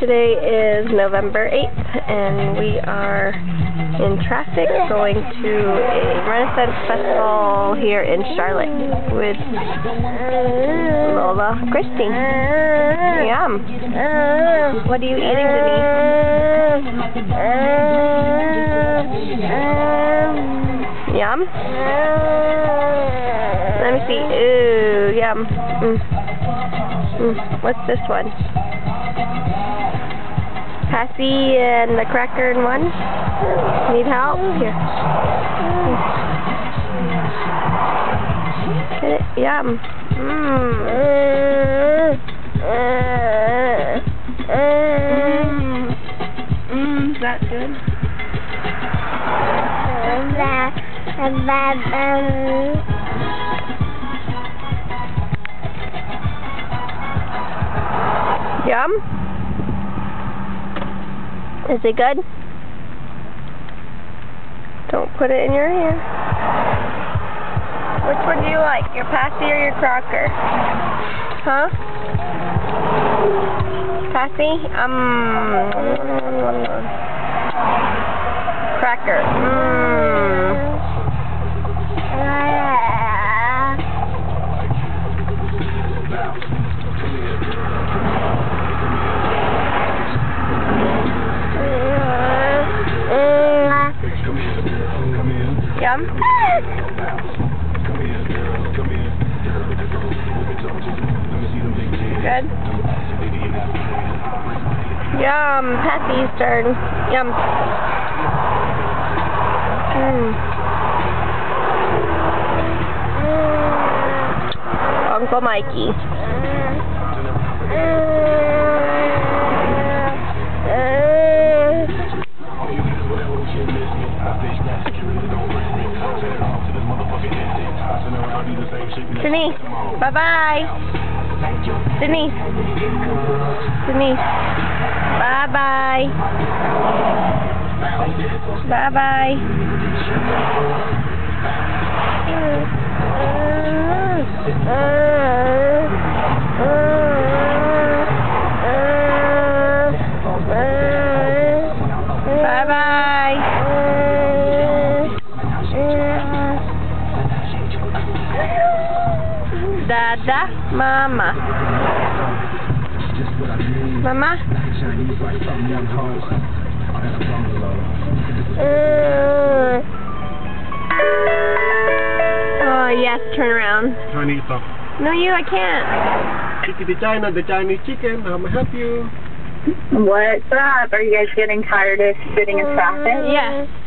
Today is November 8th, and we are in traffic going to a Renaissance Festival here in Charlotte with Lola Christie. Yum. What are you eating, Denise? Yum? Let me see. Ooh, yum. Mm. Mm. What's this one? Passy and the cracker in one? Need help? Here. Get it? Yum. Mmm. Mmm. Is that good? Yum? Is it good? Don't put it in your hand. Which one do you like, your Passy or your Crocker? Huh? Passy? Um, cracker. Mmm. Yum? Good? Yum, Passy's turn. Yum. Mm. Uncle Mikey. Denise, bye-bye. Denise. Denise. Bye-bye. Bye-bye. Bye-bye. Dada, mama. Mama? Uh. Oh, yes, turn around. Chinese stuff. No, you, I can't. Chicken the China, the Chinese chicken. How may I help you? What's up? Are you guys getting tired of sitting in traffic? Mm, yes.